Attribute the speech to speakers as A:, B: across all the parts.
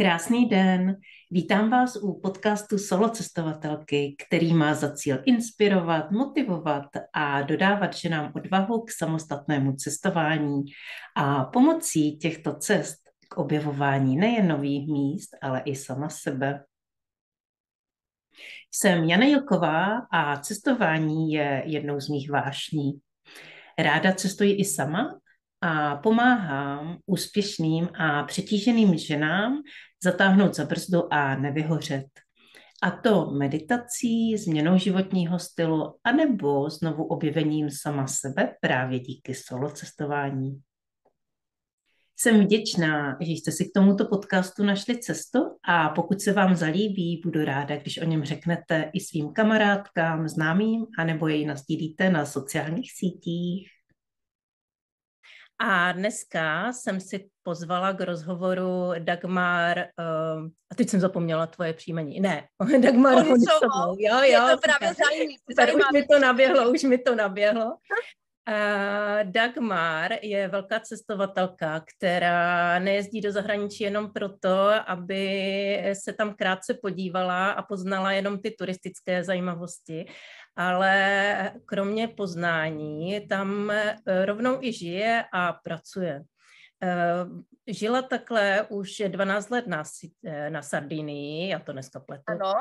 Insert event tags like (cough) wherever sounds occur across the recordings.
A: Krásný den. Vítám vás u podcastu Solo cestovatelky, který má za cíl inspirovat, motivovat a dodávat ženám odvahu k samostatnému cestování a pomocí těchto cest k objevování nejen nových míst, ale i sama sebe. Jsem Jana Jilková a cestování je jednou z mých vášní. Ráda cestuji i sama a pomáhám úspěšným a přetíženým ženám zatáhnout za brzdu a nevyhořet. A to meditací, změnou životního stylu, anebo znovu objevením sama sebe právě díky solo cestování. Jsem vděčná, že jste si k tomuto podcastu našli cestu a pokud se vám zalíbí, budu ráda, když o něm řeknete i svým kamarádkám, známým, anebo jej nasdílíte na sociálních sítích. A dneska jsem si pozvala k rozhovoru Dagmar, uh, a teď jsem zapomněla tvoje příjmení, ne, (laughs) Dagmar Honisovou.
B: Jo, jo, je to právě zajímavé. (laughs)
A: Už mi to naběhlo, už mi to naběhlo. Uh, (laughs) Dagmar je velká cestovatelka, která nejezdí do zahraničí jenom proto, aby se tam krátce podívala a poznala jenom ty turistické zajímavosti, ale kromě poznání tam eh, rovnou i žije a pracuje. Eh, žila takhle už 12 let na, eh, na Sardinii, já to dneska pletu.
B: Ano.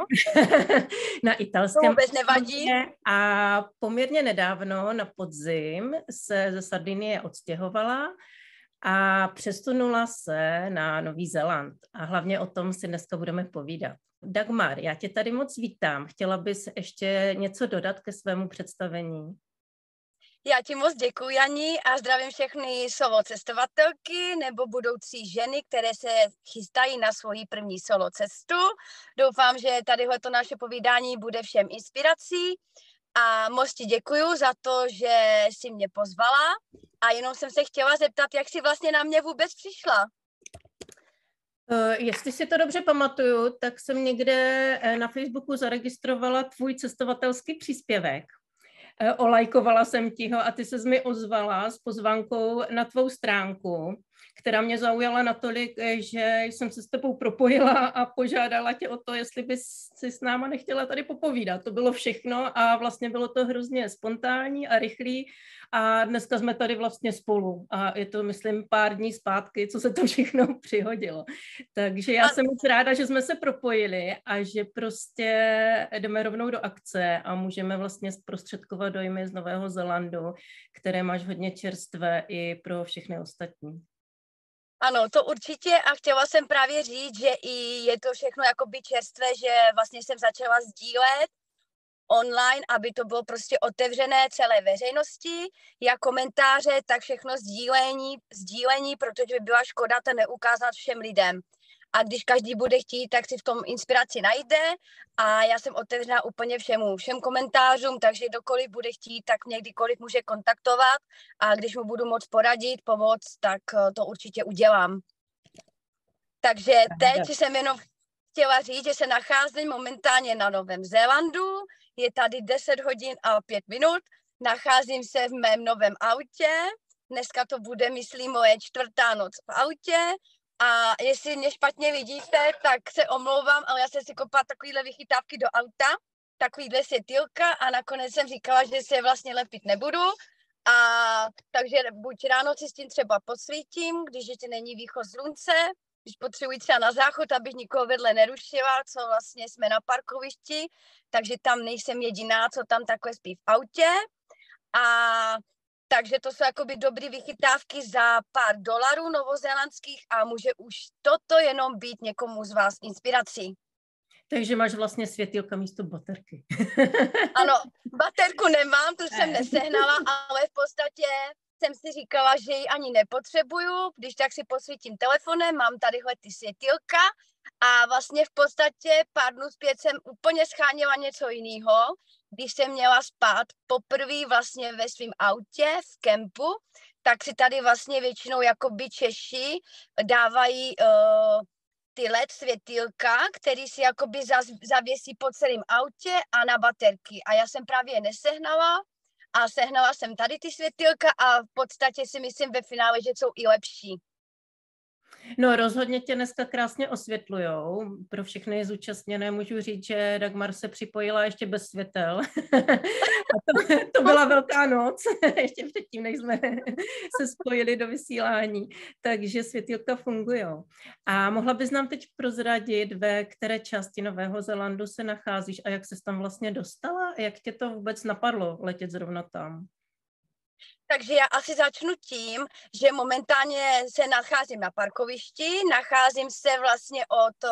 B: (laughs)
A: na italském. To
B: vůbec nevadí.
A: A poměrně nedávno na podzim se ze Sardinie odstěhovala a přesunula se na Nový Zéland. A hlavně o tom si dneska budeme povídat. Dagmar, já tě tady moc vítám. Chtěla bys ještě něco dodat ke svému představení?
B: Já ti moc děkuji, Jani, a zdravím všechny solo cestovatelky nebo budoucí ženy, které se chystají na svoji první solo cestu. Doufám, že tadyhle to naše povídání bude všem inspirací a moc ti děkuji za to, že jsi mě pozvala a jenom jsem se chtěla zeptat, jak jsi vlastně na mě vůbec přišla.
A: Uh, jestli si to dobře pamatuju, tak jsem někde eh, na Facebooku zaregistrovala tvůj cestovatelský příspěvek. Uh, olajkovala jsem ti ho a ty se mi ozvala s pozvánkou na tvou stránku která mě zaujala natolik, eh, že jsem se s tebou propojila a požádala tě o to, jestli bys si s náma nechtěla tady popovídat. To bylo všechno a vlastně bylo to hrozně spontánní a rychlý a dneska jsme tady vlastně spolu a je to, myslím, pár dní zpátky, co se to všechno (laughs) přihodilo. Takže já jsem moc ráda, že jsme se propojili a že prostě jdeme rovnou do akce a můžeme vlastně zprostředkovat dojmy z Nového Zelandu, které máš hodně čerstvé i pro všechny ostatní.
B: Ano, to určitě a chtěla jsem právě říct, že i je to všechno jakoby čerstvé, že vlastně jsem začala sdílet online, aby to bylo prostě otevřené celé veřejnosti, jak komentáře, tak všechno sdílení, sdílení, protože by byla škoda to neukázat všem lidem a když každý bude chtít, tak si v tom inspiraci najde. A já jsem otevřená úplně všemu, všem komentářům, takže kdokoliv bude chtít, tak mě kdykoliv může kontaktovat. A když mu budu moct poradit, pomoct, tak eh, to určitě udělám. Takže teď jsem jenom chtěla říct, že se nacházím momentálně na Novém Zélandu, je tady 10 hodin a 5 minut, nacházím se v mém novém autě, dneska to bude, myslím, moje čtvrtá noc v autě, a jestli mě špatně vidíte, tak se omlouvám, ale já jsem si kopala takovýhle vychytávky do auta, takovýhle světýlka a nakonec jsem říkala, že se vlastně lepit nebudu. A takže buď ráno si s tím třeba posvítím, když ještě není východ slunce, když potřebuji třeba na záchod, abych nikoho vedle nerušila, co vlastně jsme na parkovišti, takže tam nejsem jediná, co tam takhle spí v autě. A takže to jsou jakoby dobré vychytávky za pár dolarů novozélandských a může už toto jenom být někomu z vás inspirací.
A: Takže máš vlastně světýlka místo baterky. (laughs)
B: ano, baterku nemám, tu jsem nesehnala, ale v podstatě jsem si říkala, že ji ani nepotřebuju, když tak si posvítím telefonem, mám tadyhle ty světýlka a vlastně v podstatě pár dnů zpět jsem úplně scháněla něco jiného, když jsem měla spát poprvé vlastně ve svém autě v kempu, tak si tady vlastně většinou jakoby Češi dávají uh, ty LED světýlka, který si jakoby zavěsí po celém autě a na baterky. A já jsem právě nesehnala a sehnala jsem tady ty světýlka a v podstatě si myslím ve finále, že jsou i lepší.
A: No rozhodně tě dneska krásně osvětlujou. Pro všechny zúčastněné můžu říct, že Dagmar se připojila ještě bez světel. (laughs) To, to byla velká noc, (laughs) ještě předtím, než jsme (laughs) se spojili do vysílání. Takže světilka fungují. A mohla bys nám teď prozradit, ve které části Nového Zelandu se nacházíš a jak se tam vlastně dostala? A jak tě to vůbec napadlo letět zrovna tam?
B: Takže já asi začnu tím, že momentálně se nacházím na parkovišti, nacházím se vlastně od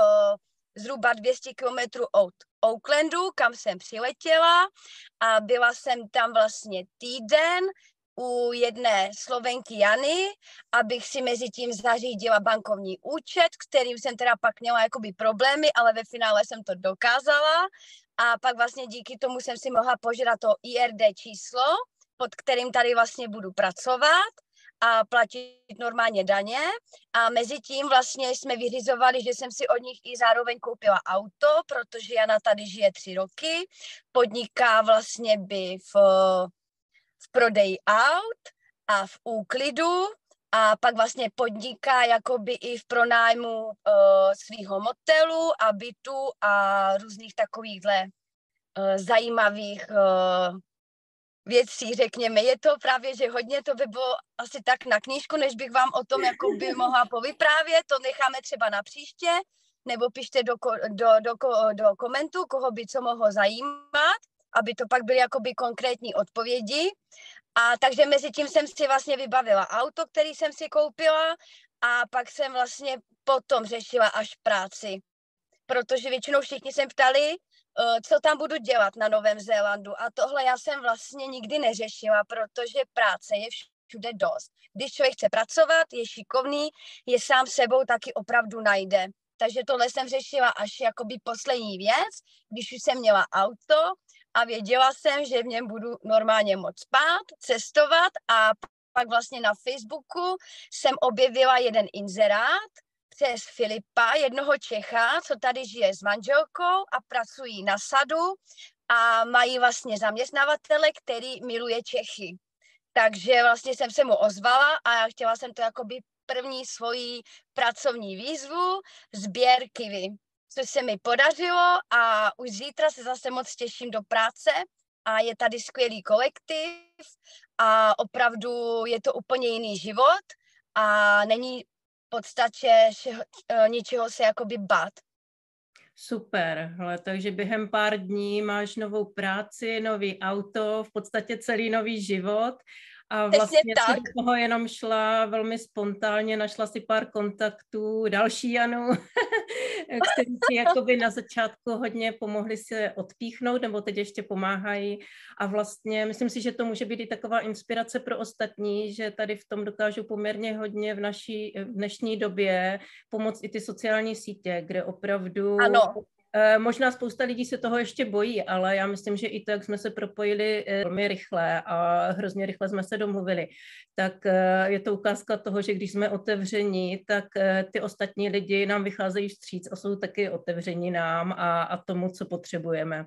B: zhruba 200 km od Oaklandu, kam jsem přiletěla a byla jsem tam vlastně týden u jedné Slovenky Jany, abych si mezi tím zařídila bankovní účet, kterým jsem teda pak měla jakoby problémy, ale ve finále jsem to dokázala. A pak vlastně díky tomu jsem si mohla požádat to IRD číslo, pod kterým tady vlastně budu pracovat a platit normálně daně. A mezi tím vlastně jsme vyřizovali, že jsem si od nich i zároveň koupila auto, protože Jana tady žije tři roky, podniká vlastně by v, v prodeji aut a v úklidu a pak vlastně podniká jakoby i v pronájmu uh, svého motelu a bytu a různých takovýchhle uh, zajímavých uh, věcí, řekněme. Je to právě, že hodně to by bylo asi tak na knížku, než bych vám o tom jako by mohla povyprávět. To necháme třeba na příště, nebo pište do, do, do, do komentu, koho by co mohlo zajímat, aby to pak byly jakoby konkrétní odpovědi. A takže mezi tím jsem si vlastně vybavila auto, který jsem si koupila a pak jsem vlastně potom řešila až práci. Protože většinou všichni se ptali, co tam budu dělat na Novém Zélandu. A tohle já jsem vlastně nikdy neřešila, protože práce je všude dost. Když člověk chce pracovat, je šikovný, je sám sebou, taky opravdu najde. Takže tohle jsem řešila až jakoby poslední věc, když už jsem měla auto a věděla jsem, že v něm budu normálně moc spát, cestovat a pak vlastně na Facebooku jsem objevila jeden inzerát, přes Filipa, jednoho Čecha, co tady žije s manželkou a pracují na sadu a mají vlastně zaměstnavatele, který miluje Čechy. Takže vlastně jsem se mu ozvala a chtěla jsem to jako by první svoji pracovní výzvu, sběr kivy, což se mi podařilo a už zítra se zase moc těším do práce a je tady skvělý kolektiv a opravdu je to úplně jiný život a není podstatě všeho, uh, ničeho se jakoby bát.
A: Super, hele, takže během pár dní máš novou práci, nový auto, v podstatě celý nový život a vlastně si do toho jenom šla velmi spontánně, našla si pár kontaktů, další Janu, (laughs) kteří si jakoby na začátku hodně pomohli se odpíchnout, nebo teď ještě pomáhají. A vlastně myslím si, že to může být i taková inspirace pro ostatní, že tady v tom dokážu poměrně hodně v naší v dnešní době pomoct i ty sociální sítě, kde opravdu
B: ano
A: možná spousta lidí se toho ještě bojí, ale já myslím, že i to, jak jsme se propojili eh, velmi rychle a hrozně rychle jsme se domluvili, tak eh, je to ukázka toho, že když jsme otevření, tak ty ostatní lidi nám vycházejí vstříc a jsou taky otevření nám a, a tomu, co potřebujeme.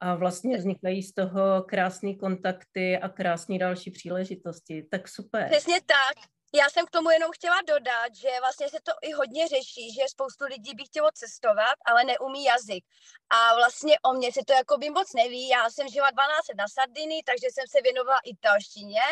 A: A vlastně vznikají z toho krásné kontakty a krásné další příležitosti. Tak super.
B: Přesně tak. Já jsem k tomu jenom chtěla dodat, že vlastně se to i hodně řeší, že spoustu lidí by chtělo cestovat, ale neumí jazyk. A vlastně o mě se to jako by moc neví. Já jsem žila 12 let na Sardiny, takže jsem se věnovala italštině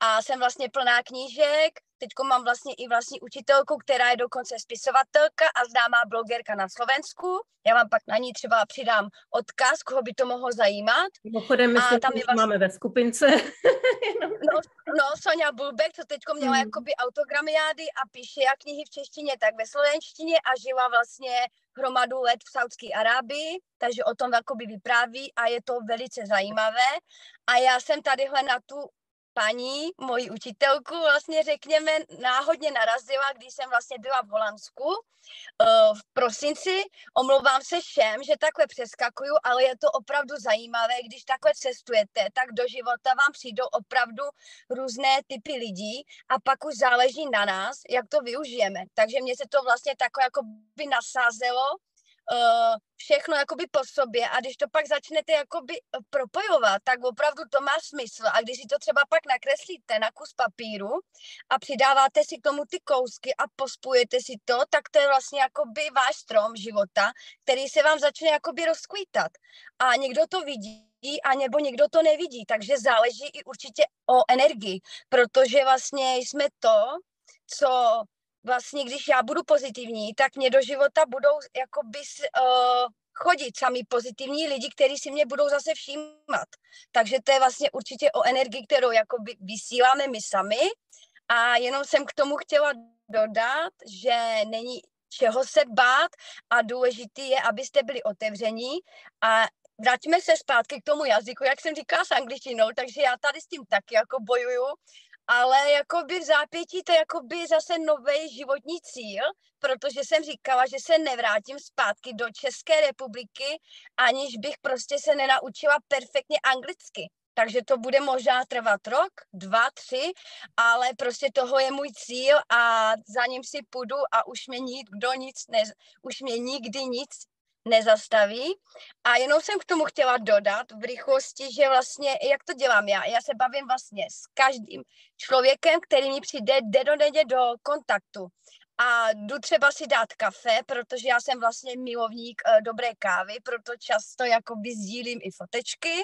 B: a jsem vlastně plná knížek, Teď mám vlastně i vlastní učitelku, která je dokonce spisovatelka a známá blogerka na Slovensku. Já vám pak na ní třeba přidám odkaz, koho by to mohlo zajímat.
A: Mimochodem, myslím, tam je vlastně... máme ve skupince. (laughs)
B: no, no, Sonja Bulbek, co teď měla hmm. jakoby autogramiády a píše jak knihy v češtině, tak ve slovenštině a žila vlastně hromadu let v Saudské Arábii, takže o tom jakoby vypráví a je to velice zajímavé. A já jsem tadyhle na tu paní, moji učitelku, vlastně řekněme, náhodně narazila, když jsem vlastně byla v Holandsku uh, v prosinci. Omlouvám se všem, že takhle přeskakuju, ale je to opravdu zajímavé, když takhle cestujete, tak do života vám přijdou opravdu různé typy lidí a pak už záleží na nás, jak to využijeme. Takže mě se to vlastně takhle jako by nasázelo uh, všechno jakoby po sobě a když to pak začnete jakoby eh, propojovat, tak opravdu to má smysl. A když si to třeba pak nakreslíte na kus papíru a přidáváte si k tomu ty kousky a pospujete si to, tak to je vlastně jakoby váš strom života, který se vám začne jakoby rozkvítat. A někdo to vidí a nebo někdo to nevidí, takže záleží i určitě o energii, protože vlastně jsme to, co vlastně, když já budu pozitivní, tak mě do života budou jakoby uh, chodit sami pozitivní lidi, kteří si mě budou zase všímat. Takže to je vlastně určitě o energii, kterou jakoby vysíláme my sami. A jenom jsem k tomu chtěla dodat, že není čeho se bát a důležitý je, abyste byli otevření a vraťme se zpátky k tomu jazyku, jak jsem říkala s angličtinou, takže já tady s tím taky jako bojuju ale jakoby v zápětí to je jakoby zase nový životní cíl, protože jsem říkala, že se nevrátím zpátky do České republiky, aniž bych prostě se nenaučila perfektně anglicky. Takže to bude možná trvat rok, dva, tři, ale prostě toho je můj cíl a za ním si půjdu a už mě nikdo nic, ne, už mě nikdy nic nezastaví. A jenom jsem k tomu chtěla dodat v rychlosti, že vlastně, jak to dělám já, já se bavím vlastně s každým člověkem, který mi přijde denodenně do kontaktu. A jdu třeba si dát kafe, protože já jsem vlastně milovník uh, dobré kávy, proto často jakoby sdílím i fotečky.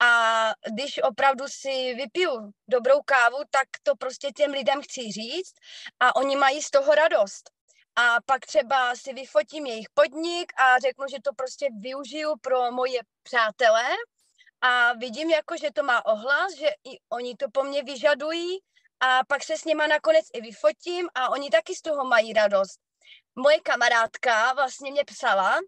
B: A když opravdu si vypiju dobrou kávu, tak to prostě těm lidem chci říct a oni mají z toho radost a pak třeba si vyfotím jejich podnik a řeknu, že to prostě využiju pro moje přátele a vidím jako, že to má ohlas, že i oni to po mně vyžadují a pak se s nima nakonec i vyfotím a oni taky z toho mají radost. Moje kamarádka vlastně mě psala,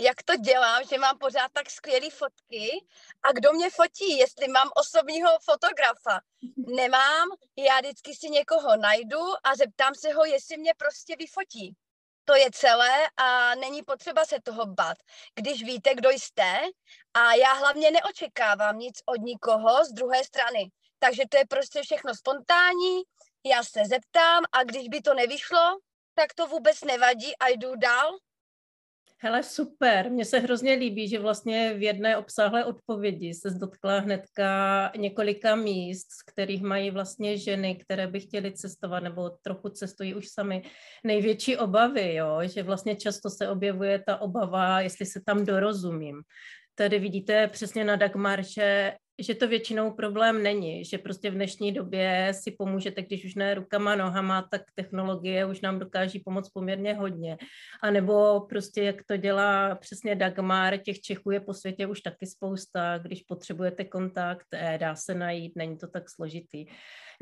B: jak to dělám, že mám pořád tak skvělé fotky a kdo mě fotí, jestli mám osobního fotografa. Nemám, já vždycky si někoho najdu a zeptám se ho, jestli mě prostě vyfotí. To je celé a není potřeba se toho bát. Když víte, kdo jste a já hlavně neočekávám nic od nikoho z druhé strany. Takže to je prostě všechno spontánní, já se zeptám a když by to nevyšlo, tak to vůbec nevadí a jdu dál
A: Hele, super. Mně se hrozně líbí, že vlastně v jedné obsáhlé odpovědi se dotkla hnedka několika míst, z kterých mají vlastně ženy, které by chtěly cestovat nebo trochu cestují už sami, největší obavy, jo? že vlastně často se objevuje ta obava, jestli se tam dorozumím. Tady vidíte přesně na Dagmar, že že to většinou problém není, že prostě v dnešní době si pomůžete, když už ne rukama, nohama, tak technologie už nám dokáží pomoct poměrně hodně. A nebo prostě jak to dělá přesně Dagmar, těch Čechů je po světě už taky spousta, když potřebujete kontakt, eh, dá se najít, není to tak složitý.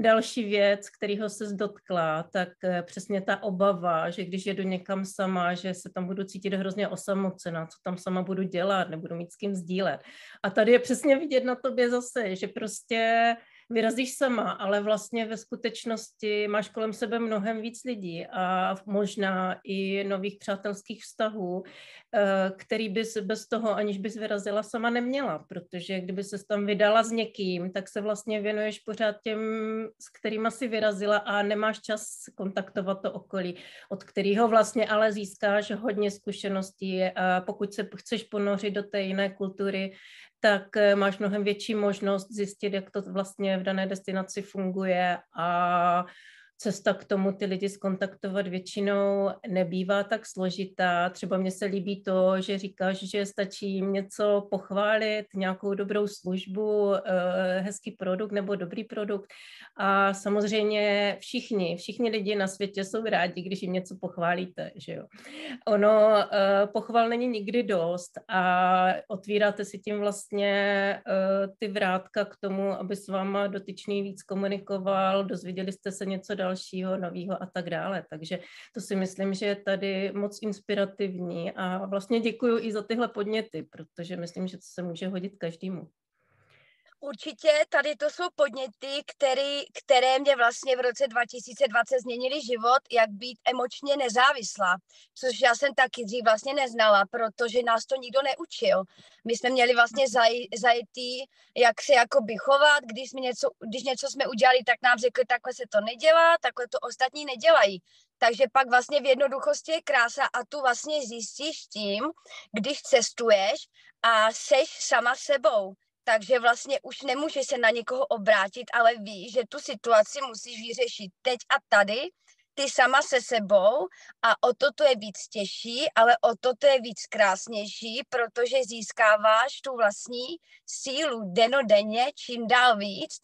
A: Další věc, kterýho se dotkla, tak eh, přesně ta obava, že když jedu někam sama, že se tam budu cítit hrozně osamocena, co tam sama budu dělat, nebudu mít s kým sdílet. A tady je přesně vidět na tobě zase, že prostě vyrazíš sama, ale vlastně ve skutečnosti máš kolem sebe mnohem víc lidí a možná i nových přátelských vztahů, eh, který bys bez toho, aniž bys vyrazila sama neměla, protože kdyby se tam vydala s někým, tak se vlastně věnuješ pořád těm, s kterými si vyrazila a nemáš čas kontaktovat to okolí, od kterého vlastně ale získáš hodně zkušeností a pokud se chceš ponořit do té jiné kultury, tak eh, máš mnohem větší možnost zjistit, jak to vlastně v dané destinaci funguje a cesta k tomu ty lidi skontaktovat většinou nebývá tak složitá. Třeba mně se líbí to, že říkáš, že stačí jim něco pochválit, nějakou dobrou službu, eh, hezký produkt nebo dobrý produkt. A samozřejmě všichni, všichni lidi na světě jsou rádi, když jim něco pochválíte. Že jo? Ono, eh, pochval není nikdy dost a otvíráte si tím vlastně eh, ty vrátka k tomu, aby s váma dotyčný víc komunikoval, dozvěděli jste se něco dalšího dalšího, nového a tak dále. Takže to si myslím, že je tady moc inspirativní a vlastně děkuji i za tyhle podněty, protože myslím, že to se může hodit každému.
B: Určitě tady to jsou podněty, který, které mě vlastně v roce 2020 změnily život, jak být emočně nezávislá, což já jsem taky dřív vlastně neznala, protože nás to nikdo neučil. My jsme měli vlastně zaj, zajetý, jak se jakoby chovat, když, jsme něco, když něco jsme udělali, tak nám řekli, takhle se to nedělá, takhle to ostatní nedělají. Takže pak vlastně v jednoduchosti je krása a tu vlastně zjistíš tím, když cestuješ a seš sama sebou takže vlastně už nemůžeš se na někoho obrátit, ale víš, že tu situaci musíš vyřešit teď a tady, ty sama se sebou a o to to je víc těžší, ale o to to je víc krásnější, protože získáváš tu vlastní sílu denodenně čím dál víc.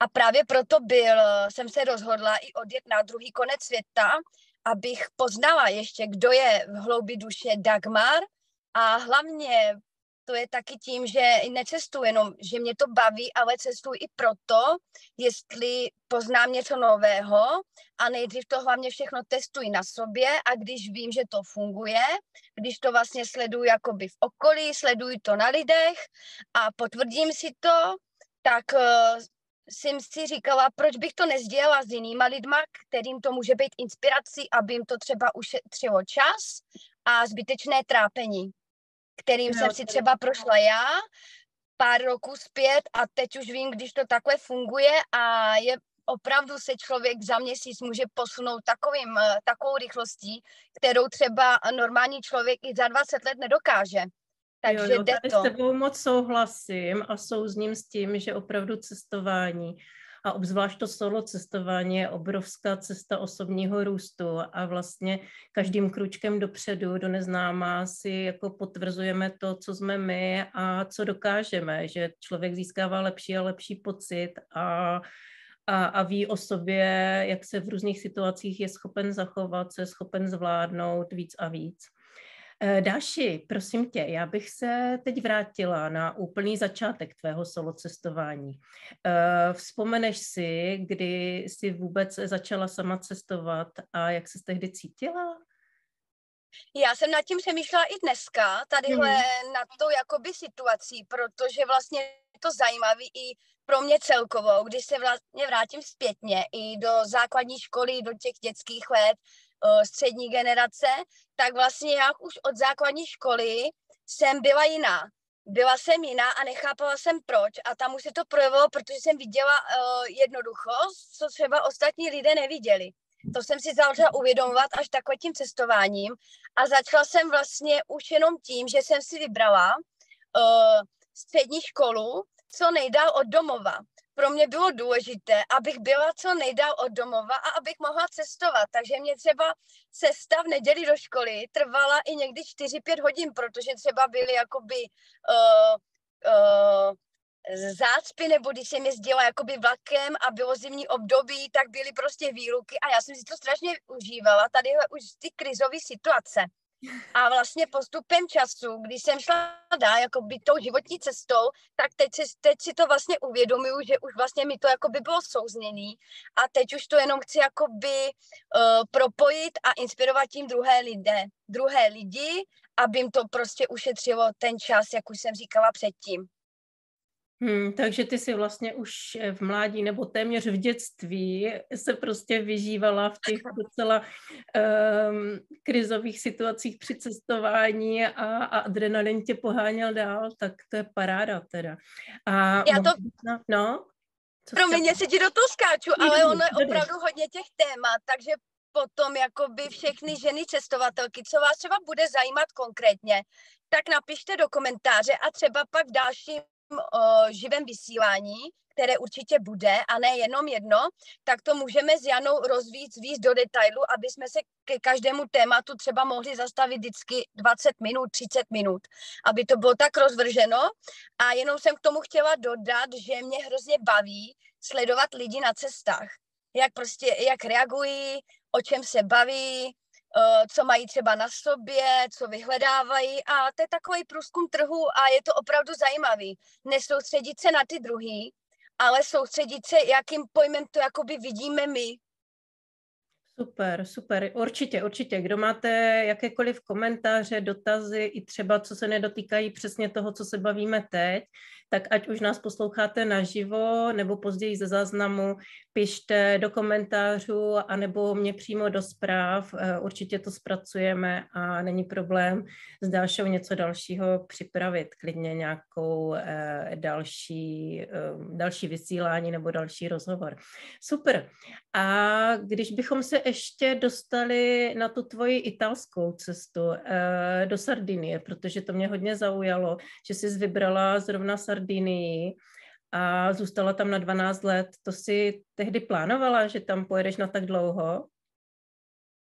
B: A právě proto byl, jsem se rozhodla i odjet na druhý konec světa, abych poznala ještě, kdo je v hloubi duše Dagmar a hlavně to je taky tím, že necestuji jenom, že mě to baví, ale cestuji i proto, jestli poznám něco nového a nejdřív to hlavně všechno testuji na sobě a když vím, že to funguje, když to vlastně sleduji jakoby v okolí, sleduji to na lidech a potvrdím si to, tak uh, jsem si říkala, proč bych to nezdělala s jinýma lidma, kterým to může být inspirací, aby jim to třeba ušetřilo čas a zbytečné trápení kterým no, jsem si třeba prošla já pár roků zpět a teď už vím, když to takhle funguje a je opravdu se člověk za měsíc může posunout takovým, eh, takovou rychlostí, kterou třeba normální člověk i za 20 let nedokáže.
A: Takže jo, jo, jde to. s tebou moc souhlasím a souzním s tím, že opravdu cestování a obzvlášť to solo cestování je obrovská cesta osobního růstu a vlastně každým kručkem dopředu do neznámá si jako potvrzujeme to, co jsme my a co dokážeme, že člověk získává lepší a lepší pocit a a, a ví o sobě, jak se v různých situacích je schopen zachovat, se je schopen zvládnout víc a víc. Eh, Dáši, prosím tě, já bych se teď vrátila na úplný začátek tvého solo cestování. Eh, vzpomeneš si, kdy jsi vůbec začala sama cestovat a jak se tehdy cítila?
B: Já jsem nad tím přemýšlela i dneska, tadyhle hmm. na to jakoby situací, protože vlastně je to zajímavé i pro mě celkovou, když se vlastně vrátím zpětně i do základní školy, do těch dětských let, střední generace, tak vlastně já už od základní školy jsem byla jiná. Byla jsem jiná a nechápala jsem proč a tam už se to projevilo, protože jsem viděla uh, jednoduchost, co třeba ostatní lidé neviděli. To jsem si začala uvědomovat až takovým tím cestováním a začala jsem vlastně už jenom tím, že jsem si vybrala uh, střední školu co nejdál od domova pro mě bylo důležité, abych byla co nejdál od domova a abych mohla cestovat. Takže mě třeba cesta v neděli do školy trvala i někdy 4-5 hodin, protože třeba byly jakoby uh, uh, zácpy, nebo když jsem jezdila jakoby vlakem a bylo zimní období, tak byly prostě výluky a já jsem si to strašně užívala. Tady už ty krizové situace. A vlastně postupem času, když jsem šla dál jako by tou životní cestou, tak teď si, teď si to vlastně uvědomuju, že už vlastně mi to jako by bylo souzněný a teď už to jenom chci jako by uh, propojit a inspirovat tím druhé lidé, druhé lidi, aby jim to prostě ušetřilo ten čas, jak už jsem říkala předtím.
A: Hmm, takže ty si vlastně už eh, v mládí nebo téměř v dětství se prostě vyžívala v těch (laughs) docela um, krizových situacích při cestování a, a adrenalin tě poháněl dál, tak to je paráda teda. A
B: Já to... No, pro mě si ti do toho skáču, ale ono je opravdu hodně těch témat, takže potom jakoby všechny ženy cestovatelky, co vás třeba bude zajímat konkrétně, tak napište do komentáře a třeba pak v dalším živém vysílání, které určitě bude a ne jenom jedno, tak to můžeme s Janou rozvíct víc do detailu, aby jsme se ke každému tématu třeba mohli zastavit vždycky 20 minut, 30 minut, aby to bylo tak rozvrženo. A jenom jsem k tomu chtěla dodat, že mě hrozně baví sledovat lidi na cestách. Jak prostě, jak reagují, o čem se baví, co mají třeba na sobě, co vyhledávají a to je takový průzkum trhu a je to opravdu zajímavý. Nesoustředit se na ty druhý, ale soustředit se, jakým pojmem to jakoby vidíme my.
A: Super, super. Určitě, určitě. Kdo máte jakékoliv komentáře, dotazy i třeba, co se nedotýkají přesně toho, co se bavíme teď, tak ať už nás posloucháte naživo nebo později ze záznamu, pište do komentářů anebo mě přímo do zpráv. Eh, určitě to zpracujeme a není problém s dalšího něco dalšího připravit, klidně nějakou eh, další, eh, další vysílání nebo další rozhovor. Super. A když bychom se ještě dostali na tu tvoji italskou cestu do Sardinie, protože to mě hodně zaujalo, že jsi vybrala zrovna Sardinii, a zůstala tam na 12 let. To si tehdy plánovala, že tam pojedeš na tak dlouho?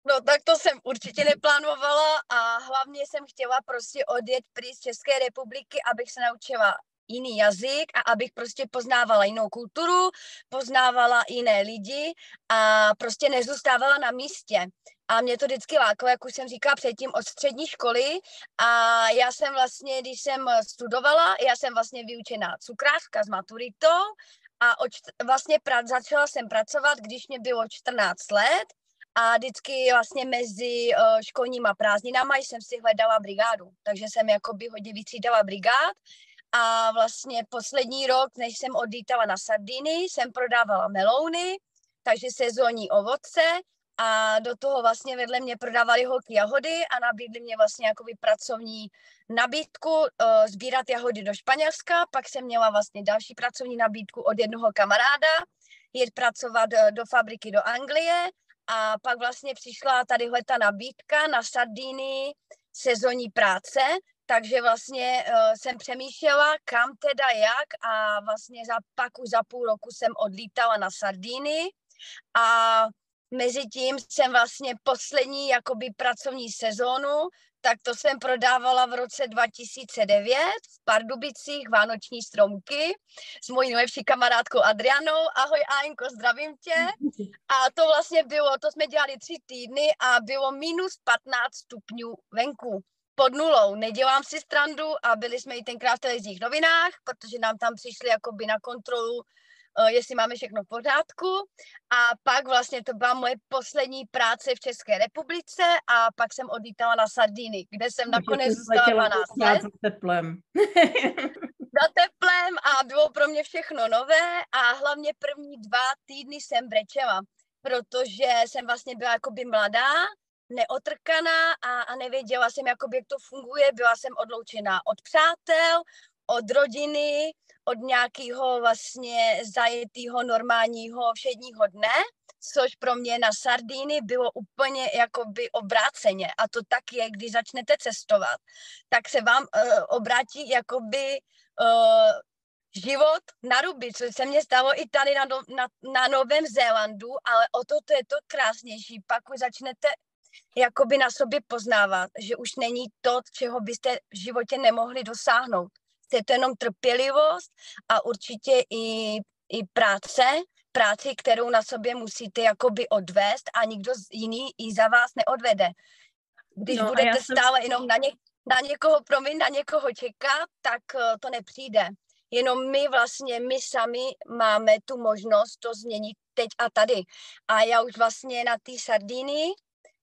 B: No tak to jsem určitě neplánovala a hlavně jsem chtěla prostě odjet prý z České republiky, abych se naučila jiný jazyk a abych prostě poznávala jinou kulturu, poznávala jiné lidi a prostě nezůstávala na místě. A mě to vždycky lákalo, jak už jsem říkala předtím, od střední školy. A já jsem vlastně, když jsem studovala, já jsem vlastně vyučená cukrářka s maturitou a od, vlastně pra, začala jsem pracovat, když mě bylo 14 let a vždycky vlastně mezi uh, školníma prázdninama jsem si hledala brigádu, takže jsem jakoby hodně vytřídala brigád a vlastně poslední rok, než jsem odlítala na Sardiny, jsem prodávala melouny, takže sezónní ovoce a do toho vlastně vedle mě prodávali holky jahody a nabídli mě vlastně jakoby pracovní nabídku uh, sbírat jahody do Španělska, pak jsem měla vlastně další pracovní nabídku od jednoho kamaráda, jet pracovat uh, do fabriky do Anglie. A pak vlastně přišla tadyhle ta nabídka na Sardiny sezónní práce, takže vlastně uh, jsem přemýšlela, kam teda jak a vlastně za, pak už za půl roku jsem odlítala na Sardíny a mezi tím jsem vlastně poslední jakoby pracovní sezónu, tak to jsem prodávala v roce 2009 v Pardubicích Vánoční stromky s mojí nejlepší kamarádkou Adrianou. Ahoj Ajnko, zdravím tě. A to vlastně bylo, to jsme dělali tři týdny a bylo minus 15 stupňů venku pod nulou. Nedělám si strandu a byli jsme i tenkrát v televizních novinách, protože nám tam přišli jakoby na kontrolu Eh, jestli máme všechno v pořádku. A pak vlastně to byla moje poslední práce v České republice a pak jsem odlítala na Sardiny, kde jsem nakonec zůstala 12 let. Za
A: teplem. (laughs)
B: za teplem a bylo pro mě všechno nové a hlavně první dva týdny jsem brečela, protože jsem vlastně byla jakoby mladá, neotrkaná a, a nevěděla jsem, jakoby, jak to funguje. Byla jsem odloučená od přátel, od rodiny, od nějakého vlastně zajetého normálního všedního dne, což pro mě na Sardíny bylo úplně jakoby obráceně. A to tak je, když začnete cestovat, tak se vám uh, obrátí jakoby uh, život na ruby, což se mně stalo i tady na, na, na Novém Zélandu, ale o to, to je to krásnější. Pak už začnete jakoby na sobě poznávat, že už není to, čeho byste v životě nemohli dosáhnout je to jenom trpělivost a určitě i, i práce, práci, kterou na sobě musíte jakoby odvést a nikdo jiný i za vás neodvede. Když no, budete jsem... stále jenom na, ně, na někoho, promiň, na někoho čekat, tak uh, to nepřijde. Jenom my vlastně, my sami máme tu možnost to změnit teď a tady. A já už vlastně na té Sardíny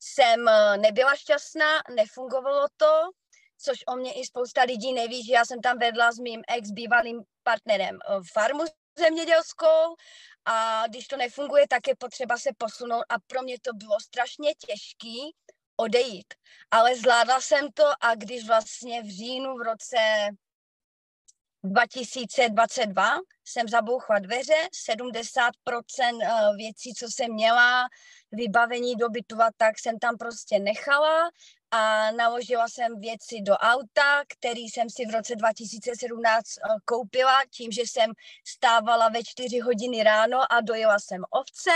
B: jsem eh, nebyla šťastná, nefungovalo to, což o mě i spousta lidí neví, že já jsem tam vedla s mým ex-bývalým partnerem eh, farmu zemědělskou a když to nefunguje, tak je potřeba se posunout a pro mě to bylo strašně těžký odejít. Ale zvládla jsem to a když vlastně v říjnu v roce 2022 jsem zabouchla dveře, 70% eh, věcí, co jsem měla, vybavení dobytova, tak jsem tam prostě nechala a naložila jsem věci do auta, který jsem si v roce 2017 eh, koupila tím, že jsem stávala ve 4 hodiny ráno a dojela jsem ovce,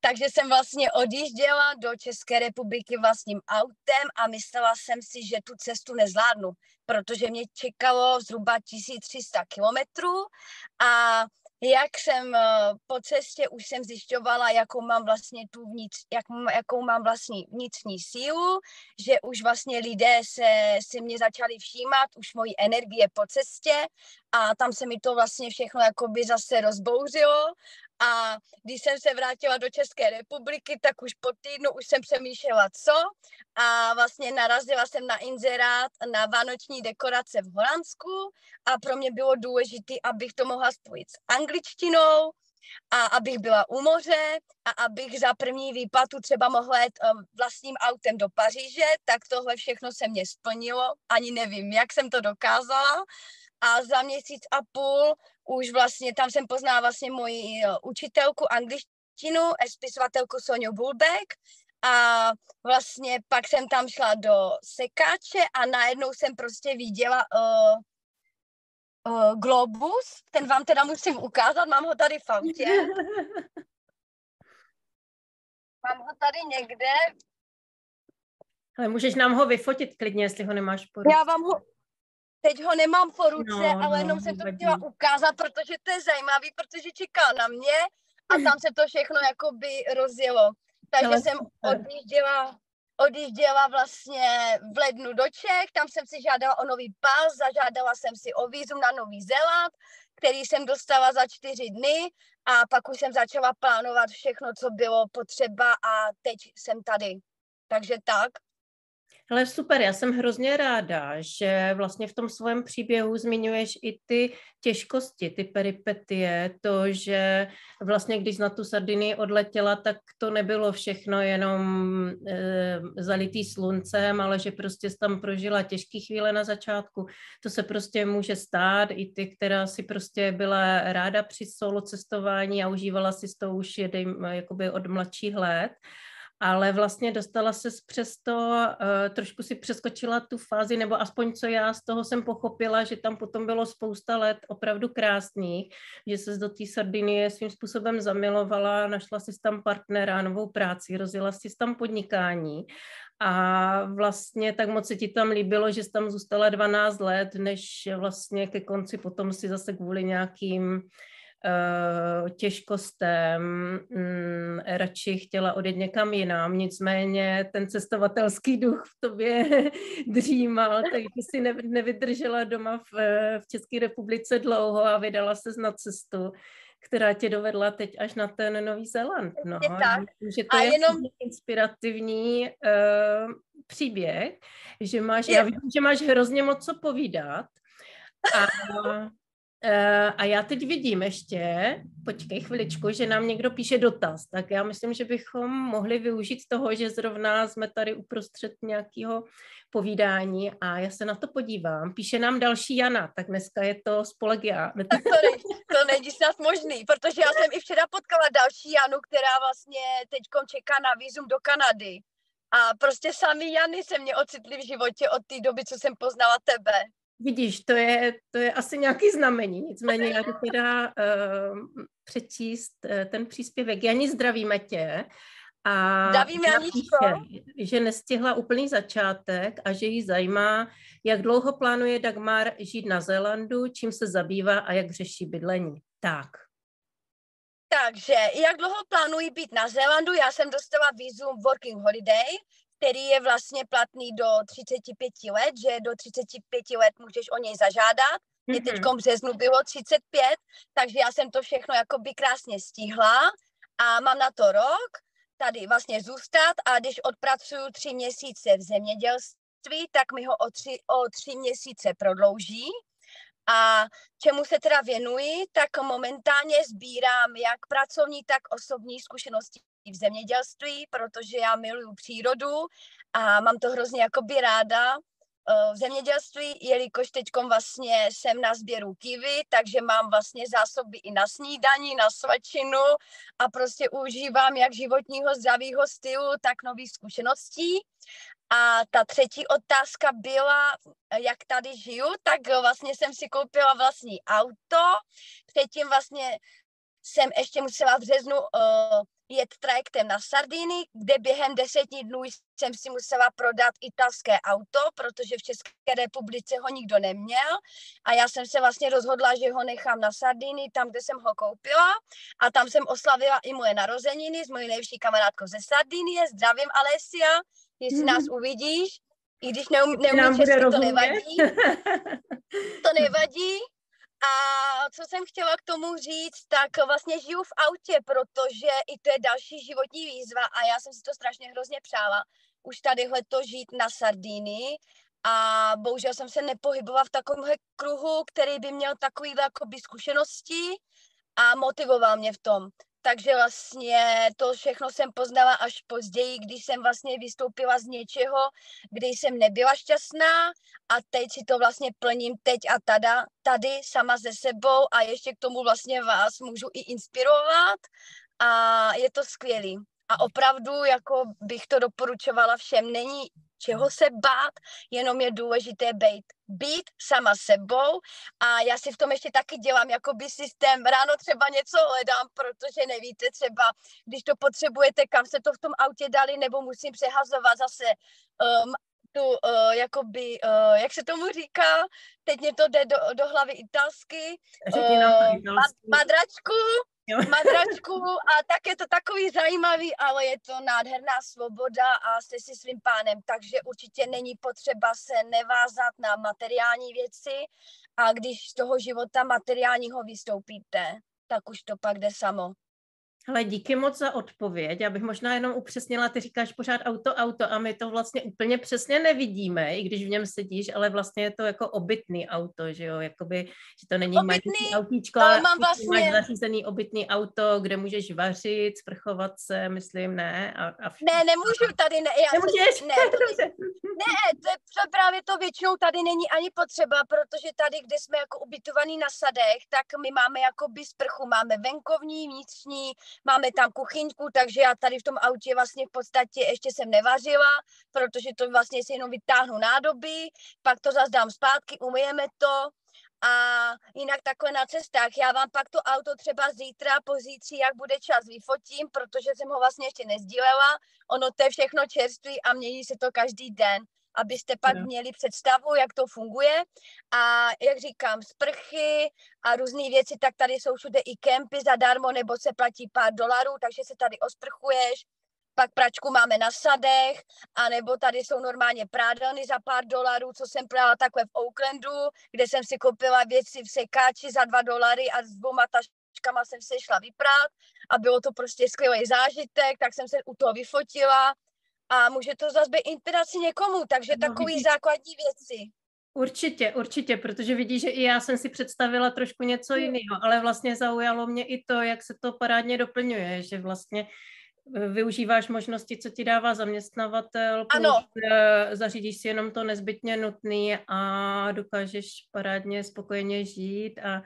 B: takže jsem vlastně odjížděla do České republiky vlastním autem a myslela jsem si, že tu cestu nezvládnu, protože mě čekalo zhruba 1300 kilometrů a jak jsem eh, po cestě už jsem zjišťovala, jakou mám vlastně tu vnitř, jak, jakou mám vlastně vnitřní sílu, že už vlastně lidé se, si mě začali všímat, už mojí energie po cestě a tam se mi to vlastně všechno jakoby zase rozbouřilo A když jsem se vrátila do České republiky, tak už po týdnu už jsem přemýšlela, co. A vlastně narazila jsem na inzerát na vánoční dekorace v Holandsku a pro mě bylo důležité, abych to mohla spojit s angličtinou, a abych byla u moře a abych za první výplatu třeba mohla jet um, vlastním autem do Paříže, tak tohle všechno se mě splnilo. Ani nevím, jak jsem to dokázala. A za měsíc a půl už vlastně, tam jsem poznala vlastně moji uh, učitelku angličtinu, spisovatelku Sonju Bulbeck a vlastně pak jsem tam šla do sekáče a najednou jsem prostě viděla uh, uh, globus, ten vám teda musím ukázat, mám ho tady v autě. (laughs) mám ho tady někde.
A: Ale můžeš nám ho vyfotit klidně, jestli ho nemáš po.
B: Já vám ho, teď ho nemám po ruce, no, ale no, jenom jsem to chtěla ukázat, protože to je zajímavý, protože čeká na mě a tam se to všechno jakoby rozjelo. Takže ale jsem odjížděla odjížděla vlastně v lednu do Čech, tam jsem si žádala o nový pas, zažádala jsem si o vízum na Nový Zéland, který jsem dostala za čtyři dny a pak už jsem začala plánovat všechno, co bylo potřeba a teď jsem tady. Takže tak.
A: Ale super, já jsem hrozně ráda, že vlastně v tom svém příběhu zmiňuješ i ty těžkosti, ty peripetie, to, že vlastně když na tu Sardinii odletěla, tak to nebylo všechno jenom e, zalitý sluncem, ale že prostě tam prožila těžké chvíle na začátku. To se prostě může stát, i ty, která si prostě byla ráda při solo cestování a užívala si to už jedem, jakoby od mladších let ale vlastně dostala se přesto, uh, trošku si přeskočila tu fázi, nebo aspoň co já z toho jsem pochopila, že tam potom bylo spousta let opravdu krásných, že se do té Sardinie svým způsobem zamilovala, našla si tam partnera, novou práci, rozjela si tam podnikání. A vlastně tak moc se ti tam líbilo, že jsi tam zůstala 12 let, než vlastně ke konci potom si zase kvůli nějakým těžkostem, mm, radši chtěla odjet někam jinam, nicméně ten cestovatelský duch v tobě (laughs) dřímal, takže si ne, nevydržela doma v, v České republice dlouho a vydala se na cestu která tě dovedla teď až na ten Nový Zéland. No,
B: tak.
A: že to a je jenom... inspirativní uh, příběh, že máš, je... já vím, že máš hrozně moc co povídat a a já teď vidím ještě, počkej chviličku, že nám někdo píše dotaz, tak já myslím, že bychom mohli využít toho, že zrovna jsme tady uprostřed nějakého povídání a já se na to podívám. Píše nám další Jana, tak dneska je to spolek já.
B: Tak to, není, to není snad možný, protože já jsem i včera potkala další Janu, která vlastně teď čeká na výzum do Kanady. A prostě sami Jany se mě ocitli v životě od té doby, co jsem poznala tebe.
A: Vidíš, to je, to je asi nějaký znamení, nicméně já to teda uh, přečíst uh, ten příspěvek. Jani, zdravíme tě.
B: A Zdravím, Janičko.
A: že nestihla úplný začátek a že jí zajímá, jak dlouho plánuje Dagmar žít na Zélandu, čím se zabývá a jak řeší bydlení. Tak.
B: Takže, jak dlouho plánuji být na Zélandu? Já jsem dostala vízum Working Holiday, který je vlastně platný do 35 let, že do 35 let můžeš o něj zažádat. Mě teď v březnu bylo 35, takže já jsem to všechno jakoby krásně stihla a mám na to rok tady vlastně zůstat a když odpracuju tři měsíce v zemědělství, tak mi ho o tři, o tři měsíce prodlouží. A čemu se teda věnuji, tak momentálně sbírám jak pracovní, tak osobní zkušenosti v zemědělství, protože já miluju přírodu a mám to hrozně jakoby ráda eh, v zemědělství, jelikož teď vlastně jsem na sběru kivy, takže mám vlastně zásoby i na snídaní, na svačinu a prostě užívám jak životního zdravého stylu, tak nových zkušeností. A ta třetí otázka byla, jak tady žiju, tak vlastně jsem si koupila vlastní auto. Předtím vlastně jsem ještě musela v březnu uh, jet trajektem na Sardiny, kde během deseti dnů jsem si musela prodat italské auto, protože v České republice ho nikdo neměl a já jsem se vlastně rozhodla, že ho nechám na Sardiny, tam, kde jsem ho koupila a tam jsem oslavila i moje narozeniny s mojí nejlepší kamarádkou ze Sardinie. Zdravím Alessia, jestli mm-hmm. nás uvidíš, i když neum, neumí česky, to nevadí. To (laughs) nevadí. A co jsem chtěla k tomu říct, tak vlastně žiju v autě, protože i to je další životní výzva a já jsem si to strašně hrozně přála. Už tadyhle to žít na Sardínii a bohužel jsem se nepohybovala v takovémhle kruhu, který by měl takovýhle jakoby zkušenosti a motivoval mě v tom takže vlastně to všechno jsem poznala až později, když jsem vlastně vystoupila z něčeho, kde jsem nebyla šťastná a teď si to vlastně plním teď a tada, tady sama ze sebou a ještě k tomu vlastně vás můžu i inspirovat a je to skvělý. A opravdu jako bych to doporučovala všem. Není čeho se bát, jenom je důležité být, být sama sebou a já si v tom ještě taky dělám jakoby systém, ráno třeba něco hledám, protože nevíte třeba, když to potřebujete, kam se to v tom autě dali, nebo musím přehazovat zase um, tu, uh, jakoby, uh, jak se tomu říká, teď mě to jde do, do hlavy italsky, uh, madračku, (laughs) madračku a tak je to takový zajímavý, ale je to nádherná svoboda a jste si svým pánem, takže určitě není potřeba se nevázat na materiální věci a když z toho života materiálního vystoupíte, tak už to pak jde samo.
A: Ale díky moc za odpověď. Já bych možná jenom upřesnila, ty říkáš pořád auto, auto a my to vlastně úplně přesně nevidíme, i když v něm sedíš, ale vlastně je to jako obytný auto, že jo, jakoby, že to není obytný, autíčko, ale mám vlastně... máš zařízený obytný auto, kde můžeš vařit, sprchovat se, myslím, ne? A, a
B: ne, nemůžu tady, ne. Já
A: Nemůžeš?
B: Ne, (laughs) to, ne, to, je, to právě to většinou tady není ani potřeba, protože tady, kde jsme jako ubytovaní na sadech, tak my máme jako by sprchu, máme venkovní, vnitřní, Máme tam kuchyňku, takže já tady v tom autě vlastně v podstatě ještě jsem nevařila, protože to vlastně si jenom vytáhnu nádoby, pak to zase dám zpátky, umyjeme to a jinak takhle na cestách. Já vám pak to auto třeba zítra, pozítří, jak bude čas, vyfotím, protože jsem ho vlastně ještě nezdílela. Ono to je všechno čerství a mění se to každý den abyste pak no. měli představu, jak to funguje. A jak říkám, sprchy a různé věci, tak tady jsou všude i kempy zadarmo, nebo se platí pár dolarů, takže se tady osprchuješ, pak pračku máme na sadech, anebo tady jsou normálně prádelny za pár dolarů, co jsem prala takhle v Oaklandu, kde jsem si koupila věci v sekáči za dva dolary a s dvouma taškama jsem se šla vyprát a bylo to prostě skvělý zážitek, tak jsem se u toho vyfotila a může to zase být inspiraci někomu, takže no, takový vidí. základní věci.
A: Určitě, určitě, protože vidíš, že i já jsem si představila trošku něco hmm. jiného, ale vlastně zaujalo mě i to, jak se to parádně doplňuje, že vlastně eh, využíváš možnosti, co ti dává zaměstnavatel,
B: ano.
A: Eh, zařídíš si jenom to nezbytně nutné a dokážeš parádně spokojeně žít a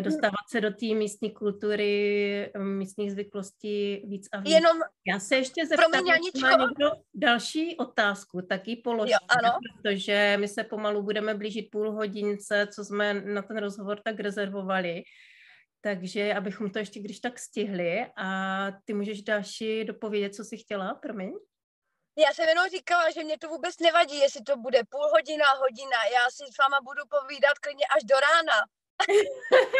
A: dostávat se do té místní kultury, eh, místních zvyklostí víc a víc.
B: Jenom,
A: Já se ještě zeptám, jestli má někdo další otázku, tak ji položím, jo, protože my se pomalu budeme blížit půl hodince, co jsme na ten rozhovor tak rezervovali. Takže abychom to ještě když tak stihli a ty můžeš další dopovědět, co jsi chtěla, promiň.
B: Já jsem jenom říkala, že mě to vůbec nevadí, jestli to bude půl hodina, hodina. Já si s váma budu povídat klidně až do rána.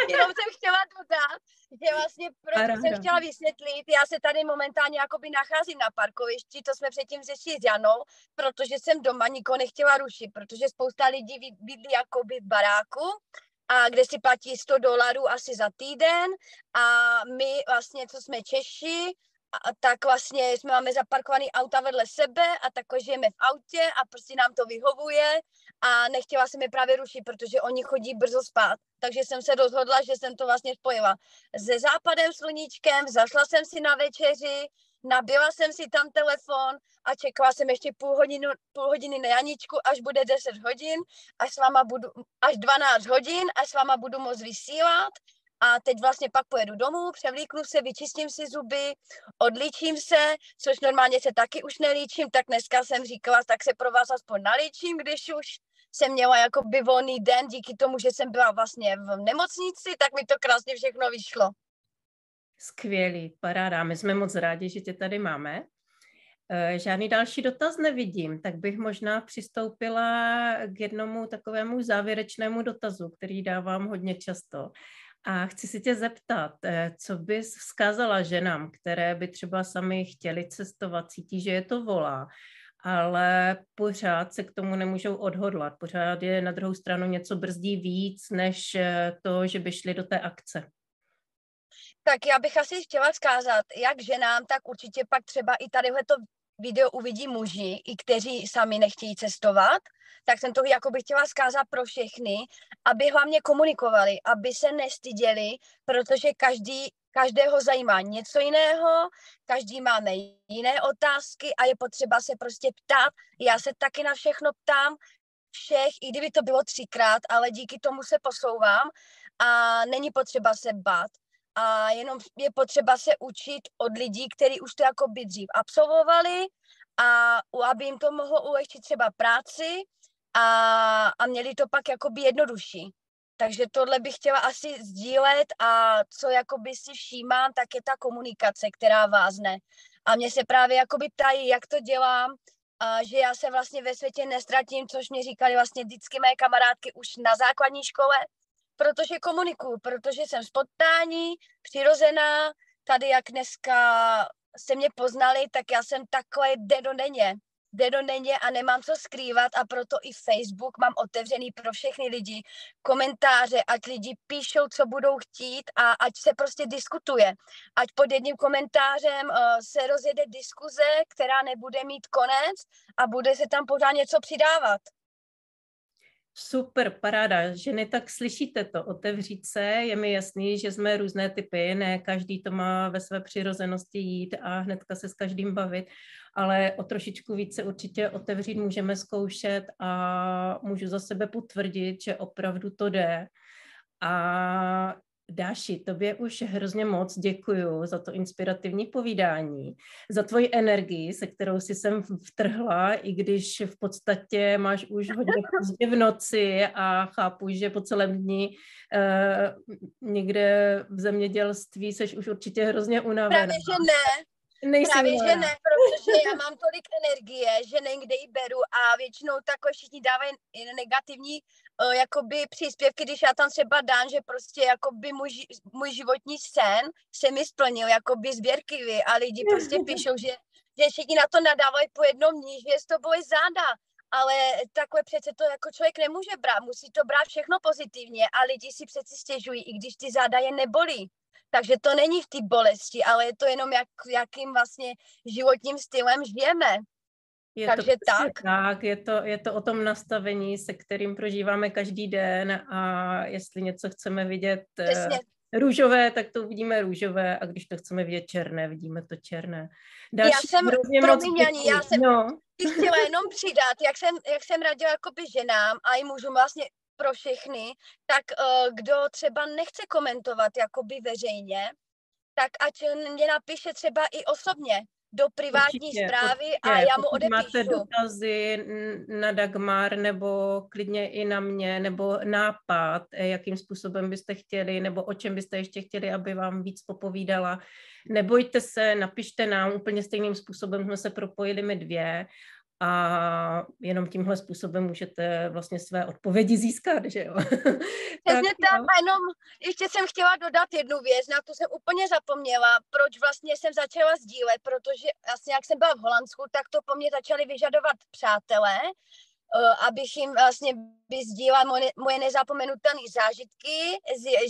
B: Jenom jsem chtěla dodat, že vlastně proč jsem chtěla vysvětlit, já se tady momentálně jakoby nacházím na parkovišti, to jsme předtím řešili s Janou, protože jsem doma nikoho nechtěla rušit, protože spousta lidí bydlí jakoby v baráku, a kde si platí 100 dolarů asi za týden a my vlastně, co jsme Češi, a tak vlastně jsme máme zaparkovaný auta vedle sebe a takhle žijeme v autě a prostě nám to vyhovuje a nechtěla jsem je právě rušit, protože oni chodí brzo spát. Takže jsem se rozhodla, že jsem to vlastně spojila se západem sluníčkem, zašla jsem si na večeři, nabila jsem si tam telefon a čekala jsem ještě půl, hodinu, půl hodiny na Janičku, až bude 10 hodin, až s váma budu, až 12 hodin, až s váma budu moc vysílat a teď vlastně pak pojedu domů, převlíknu se, vyčistím si zuby, odlíčím se, což normálně se taky už nelíčím, tak dneska jsem říkala, tak se pro vás aspoň nalíčím, když už jsem měla jako by volný den, díky tomu, že jsem byla vlastně v nemocnici, tak mi to krásně všechno vyšlo.
A: Skvělý, paráda. My jsme moc rádi, že tě tady máme. Eh, žádný další dotaz nevidím, tak bych možná přistoupila k jednomu takovému závěrečnému dotazu, který dávám hodně často. A chci si tě zeptat, eh, co bys vzkázala ženám, které by třeba sami chtěli cestovat, cítí, že je to volá ale pořád se k tomu nemůžou odhodlat. Pořád je na druhou stranu něco brzdí víc, než eh, to, že by šli do té akce.
B: Tak já bych asi chtěla zkázat, jak ženám, tak určitě pak třeba i tadyhle to video uvidí muži, i kteří sami nechtějí cestovat, tak jsem to jako bych chtěla zkázat pro všechny, aby hlavně komunikovali, aby se nestyděli, protože každý, každého zajímá něco jiného, každý máme jiné otázky a je potřeba se prostě ptát. Já se taky na všechno ptám, všech, i kdyby to bylo třikrát, ale díky tomu se posouvám a není potřeba se bát a jenom je potřeba se učit od lidí, kteří už to jako by dřív absolvovali a aby jim to mohlo ulehčit třeba práci a, a měli to pak jakoby jednodušší. Takže tohle bych chtěla asi sdílet a co jakoby si všímám, tak je ta komunikace, která vázne. A mě se právě jakoby ptají, jak to dělám, a že já se vlastně ve světě nestratím, což mě říkali vlastně vždycky mé kamarádky už na základní škole, protože komunikuju, protože jsem spontánní, přirozená, tady jak dneska se mě poznali, tak já jsem takhle denodenně, denodenně a nemám co skrývat a proto i Facebook mám otevřený pro všechny lidi, komentáře, ať lidi píšou, co budou chtít a ať se prostě diskutuje. Ať pod jedním komentářem uh, se rozjede diskuze, která nebude mít konec a bude se tam pořád něco přidávat.
A: Super, paráda. Ženy, tak slyšíte to, otevřít se. Je mi jasný, že jsme různé typy, ne každý to má ve své přirozenosti jít a hnedka se s každým bavit, ale o trošičku více určitě otevřít můžeme zkoušet a můžu za sebe potvrdit, že opravdu to jde. A Dáši, tobě už hrozně moc děkuju za to inspirativní povídání, za tvoji energii, se kterou si sem vtrhla, i když v podstatě máš už hodně (laughs) pozdě v noci a chápu, že po celém dní uh, někde v zemědělství seš už určitě hrozně unavená.
B: Právě, že ne. Nejsem Právě, že ne, protože já mám tolik energie, že někde ji beru a většinou takhle všichni dávají negativní uh, jakoby příspěvky, když já tam třeba dám, že prostě jakoby můj, můj životní sen se mi splnil, jakoby sběrky a lidi prostě (laughs) píšou, že, že všichni na to nadávají po jednom dní, že to bylo záda, ale takhle přece to jako člověk nemůže brát, musí to brát všechno pozitivně a lidi si přeci stěžují, i když ty záda je nebolí. Takže to není v té bolesti, ale je to jenom, jak, jakým vlastně životním stylem žijeme.
A: Je Takže to tak. tak je, to, je to o tom nastavení, se kterým prožíváme každý den a jestli něco chceme vidět eh, Přesně. růžové, tak to uvidíme růžové a když to chceme vidět černé, vidíme to černé.
B: Další já jsem, promiň, Ani, já jsem no. chtěla jenom přidat, jak jsem, jak jsem radila jakoby ženám a i můžu vlastně pro všechny, tak uh, kdo třeba nechce komentovat jakoby veřejně, tak ať mě napíše třeba i osobně do privátní určitě, zprávy určitě. a já mu odepíšu.
A: máte dotazy na Dagmar nebo klidně i na mě, nebo nápad, eh, jakým způsobem byste chtěli, nebo o čem byste ještě chtěli, aby vám víc popovídala, nebojte se, napište nám, úplně stejným způsobem jsme se propojili my dvě a jenom tímhle způsobem můžete vlastně své odpovědi získat, že jo? (laughs)
B: Přesně tak, a jenom ještě jsem chtěla dodat jednu věc, na to jsem úplně zapomněla, proč vlastně jsem začala sdílet, protože vlastně jak jsem byla v Holandsku, tak to po mně začali vyžadovat přátelé, uh, abych jim vlastně sdílela moje, moje nezapomenutelné zážitky,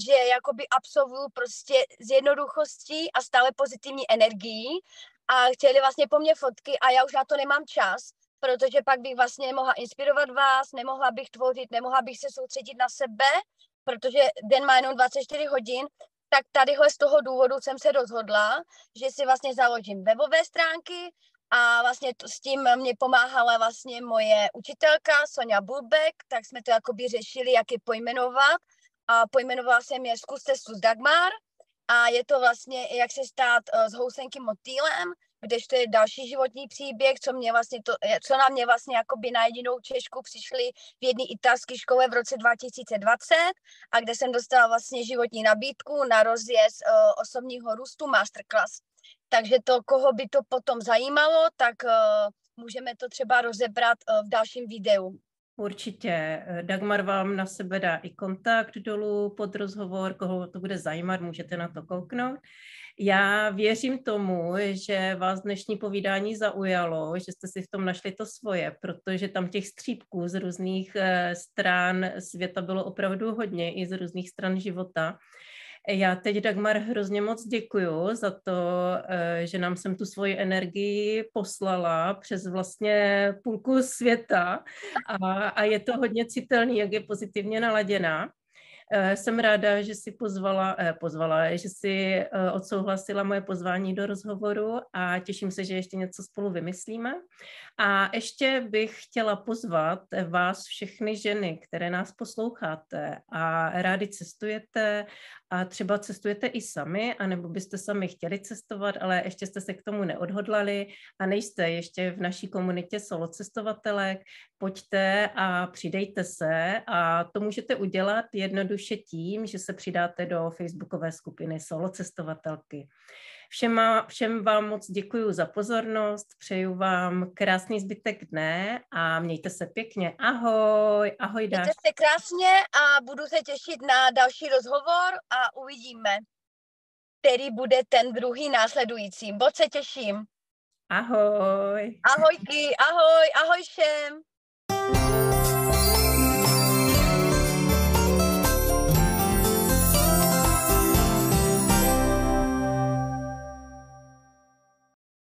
B: že jakoby absolvuju prostě z jednoduchostí a stále pozitivní energií a chtěli vlastně po mně fotky a já už na to nemám čas, protože pak bych vlastně nemohla inspirovat vás, nemohla bych tvořit, nemohla bych se soustředit na sebe, protože den má jenom 24 hodin, tak tadyhle z toho důvodu jsem se rozhodla, že si vlastně založím webové stránky a vlastně to, s tím mě pomáhala vlastně moje učitelka Sonja Bulbeck, tak jsme to jakoby řešili, jak je pojmenovat a pojmenovala jsem je Zkus cestu s Dagmar a je to vlastně, jak se stát uh, s housenky motýlem, kdež to je další životní příběh, co, mě vlastně to, co na mě vlastně jakoby na jedinou Češku přišli v jedné italské škole v roce 2020 a kde jsem dostala vlastně životní nabídku na rozjezd uh, osobního růstu masterclass. Takže to, koho by to potom zajímalo, tak uh, můžeme to třeba rozebrat uh, v dalším videu.
A: Určitě. Dagmar vám na sebe dá i kontakt dolů pod rozhovor, koho to bude zajímat, můžete na to kouknout. Já věřím tomu, že vás dnešní povídání zaujalo, že jste si v tom našli to svoje, protože tam těch střípků z různých eh, stran světa bylo opravdu hodně, i z různých stran života. Já teď, Dagmar, hrozně moc děkuju za to, eh, že nám jsem tu svoji energii poslala přes vlastně půlku světa a, a je to hodně citelný, jak je pozitivně naladěná. Eh, jsem ráda, že si pozvala, eh, pozvala, že si eh, odsouhlasila moje pozvání do rozhovoru a těším se, že ještě něco spolu vymyslíme. A ještě bych chtěla pozvat vás všechny ženy, které nás posloucháte a rádi cestujete a třeba cestujete i sami, anebo byste sami chtěli cestovat, ale ještě jste se k tomu neodhodlali a nejste ještě v naší komunitě solo cestovatelek, pojďte a přidejte se a to můžete udělat jednoduše tím, že se přidáte do facebookové skupiny solo cestovatelky. Všem, všem vám moc děkuji za pozornost, přeju vám krásný zbytek dne a mějte se pěkně. Ahoj, ahoj
B: Dáš. Mějte se krásně a budu se těšit na další rozhovor a uvidíme, který bude ten druhý následující. Moc se těším.
A: Ahoj.
B: Ahojky, ahoj, ahoj všem.